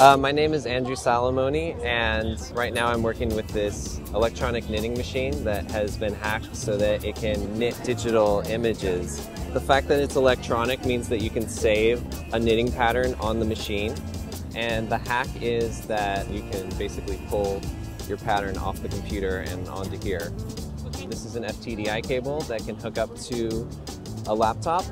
Uh, my name is Andrew Salomone, and right now I'm working with this electronic knitting machine that has been hacked so that it can knit digital images. The fact that it's electronic means that you can save a knitting pattern on the machine, and the hack is that you can basically pull your pattern off the computer and onto here. This is an FTDI cable that can hook up to a laptop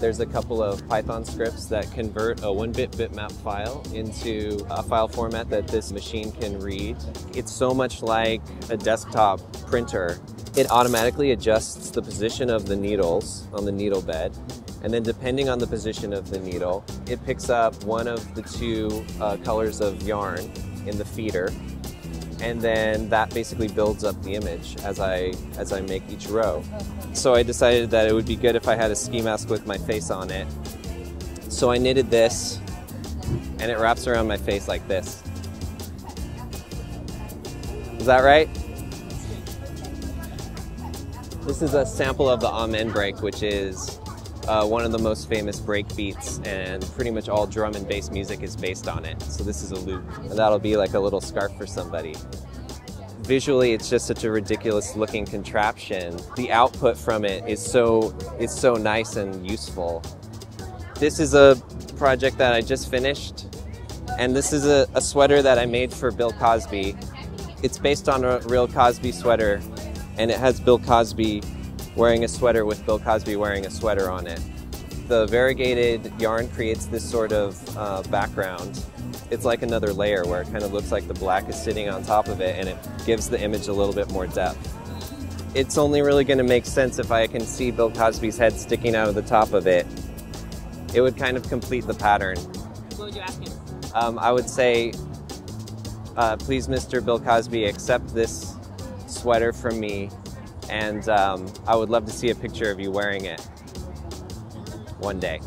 there's a couple of Python scripts that convert a 1-bit bitmap file into a file format that this machine can read. It's so much like a desktop printer. It automatically adjusts the position of the needles on the needle bed and then depending on the position of the needle, it picks up one of the two uh, colors of yarn in the feeder and then that basically builds up the image as I as I make each row. So I decided that it would be good if I had a ski mask with my face on it. So I knitted this and it wraps around my face like this. Is that right? This is a sample of the Amen break, which is uh, one of the most famous break beats, and pretty much all drum and bass music is based on it. So this is a loop, and that'll be like a little scarf for somebody. Visually, it's just such a ridiculous looking contraption. The output from it is so is so nice and useful. This is a project that I just finished, and this is a, a sweater that I made for Bill Cosby. It's based on a real Cosby sweater, and it has Bill Cosby wearing a sweater with Bill Cosby wearing a sweater on it. The variegated yarn creates this sort of uh, background. It's like another layer where it kind of looks like the black is sitting on top of it and it gives the image a little bit more depth. It's only really going to make sense if I can see Bill Cosby's head sticking out of the top of it. It would kind of complete the pattern. What would you ask him? Um, I would say, uh, please, Mr. Bill Cosby, accept this sweater from me and um, I would love to see a picture of you wearing it one day.